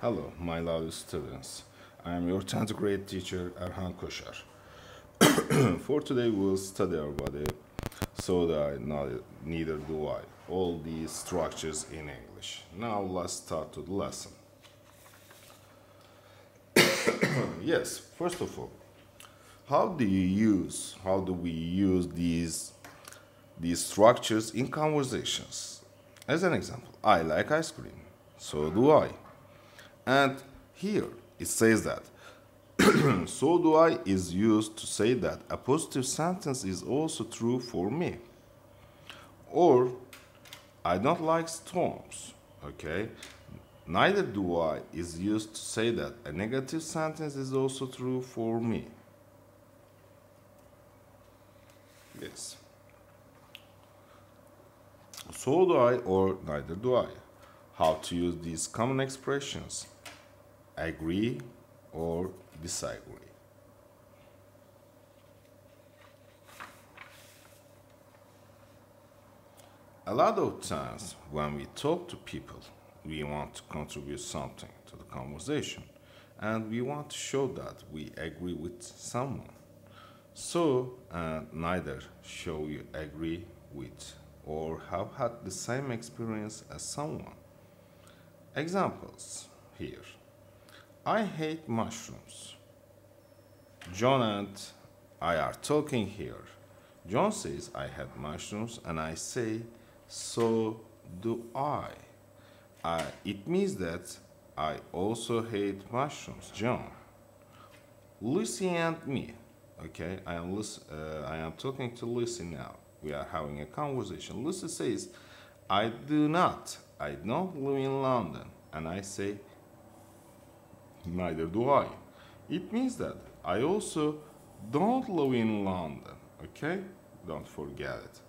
Hello, my lovely students. I am your 10th grade teacher, Erhan Koşar. For today, we'll study about it, so that I, not, neither do I, all these structures in English. Now, let's start to the lesson. yes, first of all, how do you use, how do we use these, these structures in conversations? As an example, I like ice cream, so do I. And here it says that so do I is used to say that a positive sentence is also true for me. Or I don't like storms, okay? Neither do I is used to say that a negative sentence is also true for me. Yes. So do I or neither do I. How to use these common expressions agree or disagree. A lot of times when we talk to people, we want to contribute something to the conversation and we want to show that we agree with someone. So, uh, neither show you agree with or have had the same experience as someone. Examples here. I hate mushrooms. John and I are talking here. John says I had mushrooms and I say so do I. I it means that I also hate mushrooms, John. Lucy and me. Okay, I am uh, I am talking to Lucy now. We are having a conversation. Lucy says, "I do not. I don't live in London," and I say, neither do I. It means that I also don't live in London, okay? Don't forget it.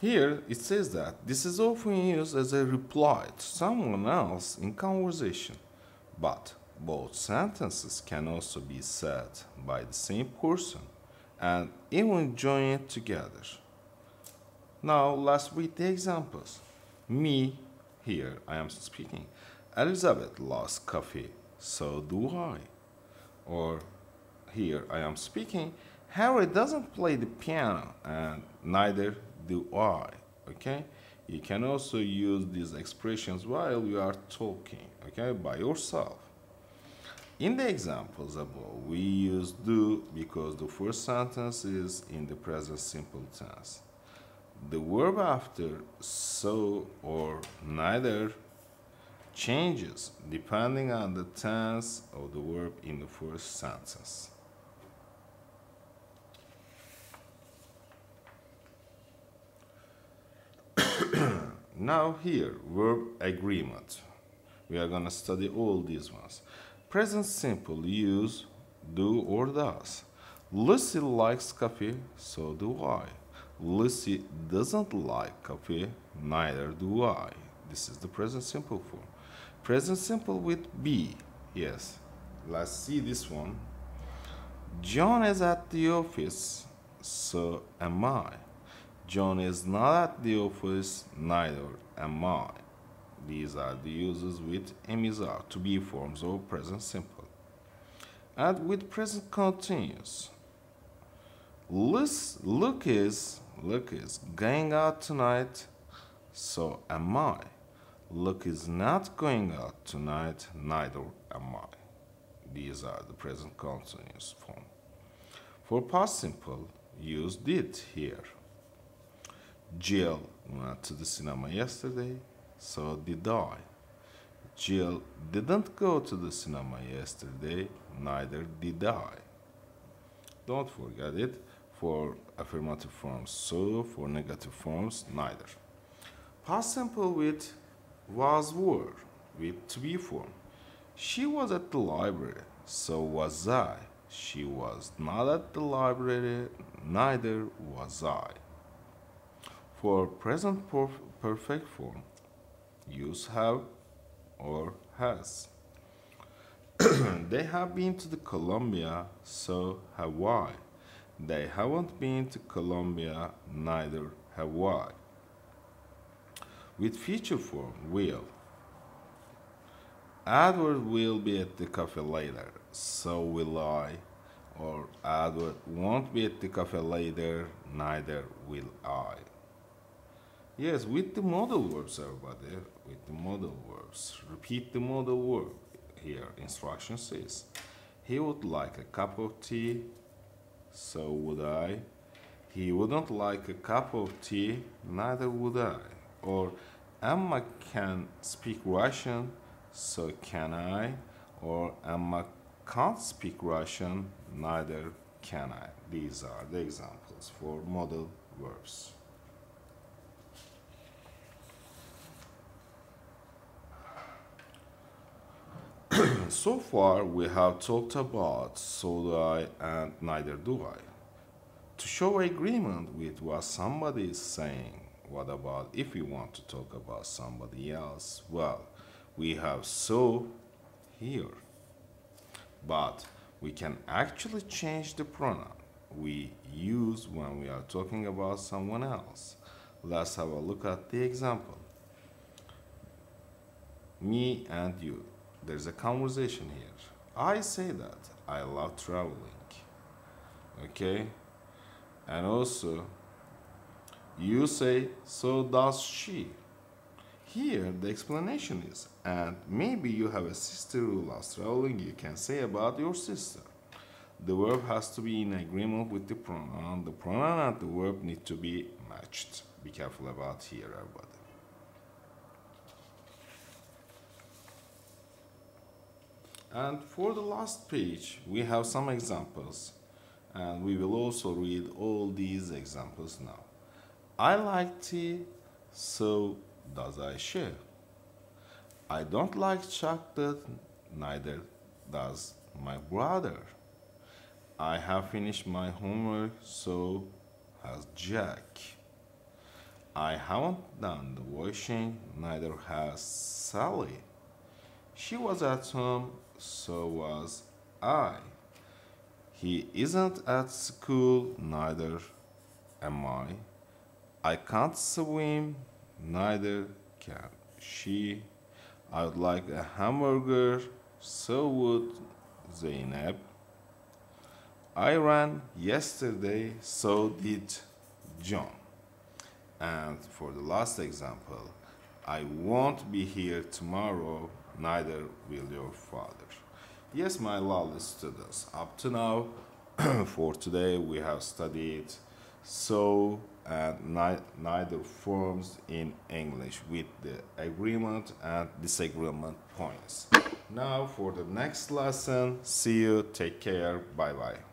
Here it says that this is often used as a reply to someone else in conversation, but both sentences can also be said by the same person and even joined together. Now let's read the examples. Me, here I am speaking. Elizabeth loves coffee, so do I. Or here I am speaking. Harry doesn't play the piano, and neither do I. Okay? You can also use these expressions while you are talking, okay, by yourself. In the examples above, we use do because the first sentence is in the present simple tense the verb after so or neither changes depending on the tense of the verb in the first sentence. now here, verb agreement. We are going to study all these ones. Present simple use do or does. Lucy likes coffee, so do I. Lucy doesn't like coffee, neither do I. This is the present simple form. Present simple with be. Yes. Let's see this one. John is at the office, so am I. John is not at the office, neither am I. These are the uses with emizar to be forms of present simple. And with present continuous. Look is Luke is going out tonight, so am I. Luke is not going out tonight, neither am I. These are the present continuous form. For past simple, use did here. Jill went to the cinema yesterday, so did I. Jill didn't go to the cinema yesterday, neither did I. Don't forget it for affirmative forms, so for negative forms, neither. Past simple with was were with to be form. She was at the library, so was I. She was not at the library, neither was I. For present perfect form, use have or has. they have been to the Colombia, so have I. They haven't been to Colombia, neither have I. with future form will. Edward will be at the cafe later, so will I. Or Edward won't be at the cafe later, neither will I. Yes, with the modal verbs, everybody. With the modal verbs. Repeat the modal verb here. Instruction says, He would like a cup of tea, so would I. He wouldn't like a cup of tea, neither would I. Or Emma can speak Russian, so can I. Or Emma can't speak Russian, neither can I. These are the examples for modal verbs. So far we have talked about so do I and neither do I. To show agreement with what somebody is saying, what about if we want to talk about somebody else? Well, we have so here. But we can actually change the pronoun we use when we are talking about someone else. Let's have a look at the example. Me and you there's a conversation here. I say that I love traveling. Okay? And also, you say, so does she. Here, the explanation is, and maybe you have a sister who loves traveling, you can say about your sister. The verb has to be in agreement with the pronoun. The pronoun and the verb need to be matched. Be careful about here, everybody. And for the last page, we have some examples. And we will also read all these examples now. I like tea, so does Aisha. I don't like chocolate, neither does my brother. I have finished my homework, so has Jack. I haven't done the washing, neither has Sally. She was at home so was I. He isn't at school, neither am I. I can't swim, neither can she. I would like a hamburger, so would Zainab. I ran yesterday, so did John. And for the last example, I won't be here tomorrow, neither will your father. Yes, my lovely students, up to now, for today we have studied so and neither forms in English with the agreement and disagreement points. Now for the next lesson, see you, take care, bye bye.